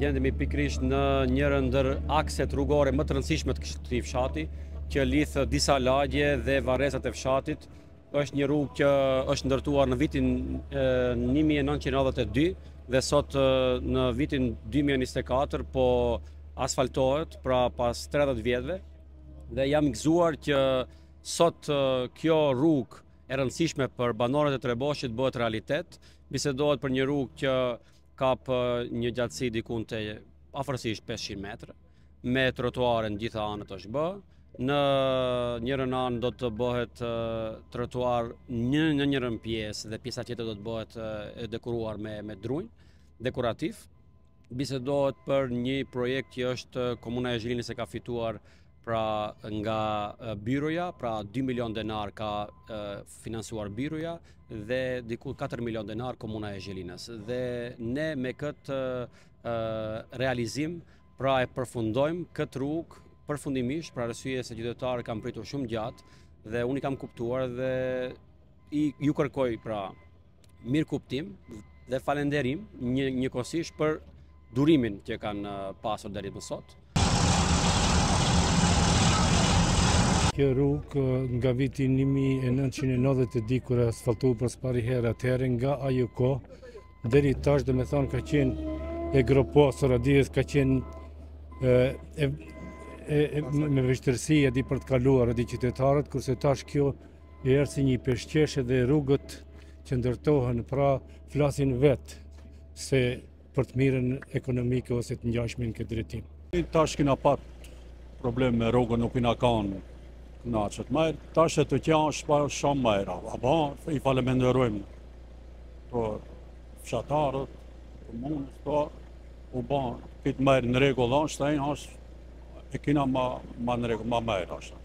Gjendemi pikrisht në njërën ndër akset rrugore më të rëndësishme të këtij fshati, që lidh disa lagje dhe varrezat e fshatit. Është një rrugë që është ndërtuar në vitin 1992 dhe sot në vitin 2024 po asfaltohet, pra pas 30 vjetëve dhe jam i gëzuar që sot kjo rrugë e rëndësishme për banorët e Treboshit bëhet realitet. Bisedohet për një rrugë që kap një gjatësi diku te afërsisht 500 metra, me trotuare në gjitha anët është bë. Në njërën anë do të bëhet trotuar në njërën pjesë dhe pjesa tjetër do të bëhet e dekoruar me, me drunj dekorativë. Bisedohet për një projekt që është Komuna e Zhelinës e ka fituar pra nga byroja, pra 2 milion denarë ka financuar byroja dhe diku 4 milion denarë Komuna e Zhelinës. Dhe ne me këtë realizim pra e përfundojmë këtë rrugë përfundimisht, për arsye se qytetarët kanë pritur shumë gjatë dhe unë i kam kuptuar dhe i, ju kërkoj pra mirëkuptim dhe falënderim njëkohësisht për durimin që kanë uh, pasur deri më sot. Kjo rrugë uh, nga viti 1990 e diku u asfaltu për së pari herë atëherë nga ajo kohë, deri tash domethënë ka qenë e groposur edhe ka qenë uh, me vështirësi edhe për të kaluar edhe qytetarët, kurse tash kjo Erdh si një peshqesh dhe rrugët që ndërtohen, pra flasin vetë se për të mirën ekonomike ose të ngjashme në këtë drejtim. Tash kina pak problem me rrugën, nuk kina kanë knaqët majrë. Tash e të kja është pa shumë majrë, a ba, i falemenderojmë për fshatarët, për mundës, për po, u ba, këtë majrë në rregull, është e kina ma në rregull, ma majrë është.